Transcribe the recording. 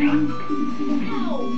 No!